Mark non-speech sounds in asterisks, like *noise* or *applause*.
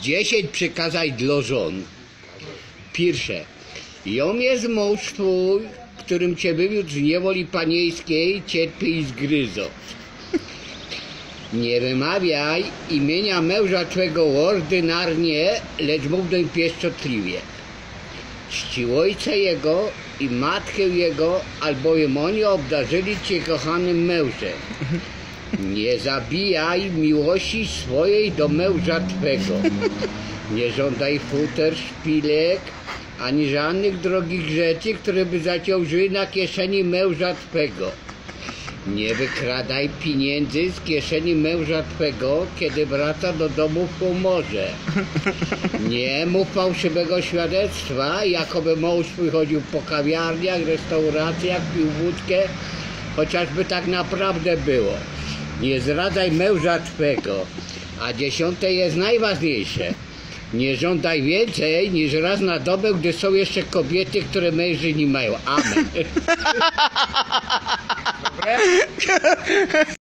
Dziesięć przykazań dla żon. Pierwsze. Ją jest mąż twój, którym cię wywiódł z niewoli panieńskiej, cierpie i zgryzo. Nie wymawiaj imienia męża twego ordynarnie, lecz mów doń pieszczotliwie. Czci ojca jego i matkę jego, albowiem oni obdarzyli cię kochanym mężem. Nie zabijaj miłości swojej do męża twego. Nie żądaj futer, szpilek, ani żadnych drogich rzeczy, które by zaciążyły na kieszeni męża twego. Nie wykradaj pieniędzy z kieszeni męża twego, kiedy wraca do domu w humorze. Nie mów fałszywego świadectwa, jakoby mąż wychodził po kawiarniach, restauracjach, pił wódkę, chociażby tak naprawdę było. Nie zradzaj męża twego. A dziesiąte jest najważniejsze. Nie żądaj więcej niż raz na dobę, gdy są jeszcze kobiety, które mężczyźni nie mają. Amen. *laughs* *laughs*